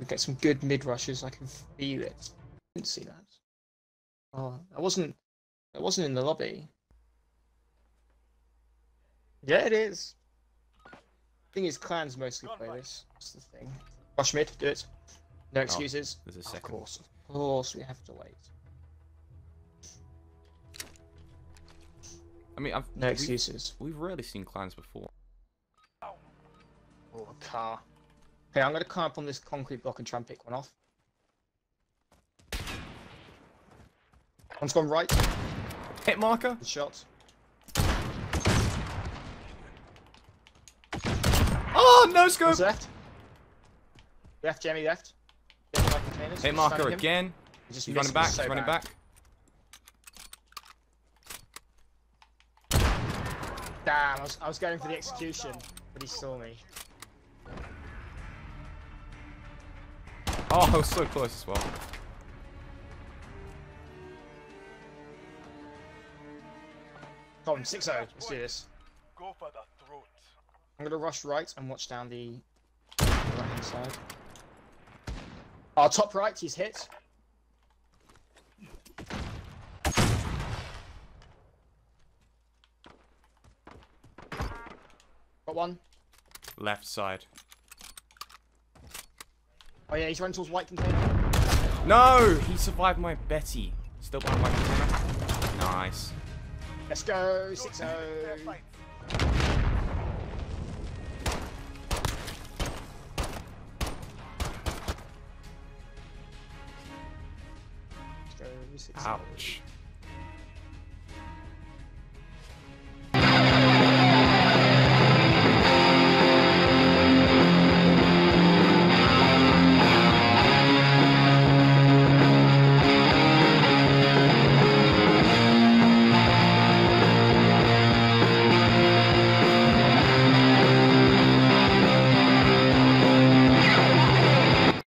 We get some good mid rushes. I can feel it. I Didn't see that. Oh, I wasn't. I wasn't in the lobby. Yeah, it is. Thing is, clans mostly play this. That's the thing. Rush mid, do it. No oh, excuses. There's a Of second. course, of course, we have to wait. I mean, I've, No we've, excuses. we've rarely seen clans before. Oh, a car. Okay, I'm gonna climb up on this concrete block and try and pick one off. One's gone right. Hit marker. Good shot. Oh no scope. One's left. Left, Jamie, left. Hit marker again. He just He's running back. so He's running bad. back. Damn, I was, I was going for the execution, but he saw me. Oh, I was so close as well. Come on, 6 0. Let's do this. Go for the throat. I'm gonna rush right and watch down the right hand side. Our top right, he's hit. Got one. Left side. Oh yeah, he's running towards white container. No, he survived my Betty. Still behind my container. Nice. Let's go, 6 0. Fair fight. Let's go, 6 Ouch.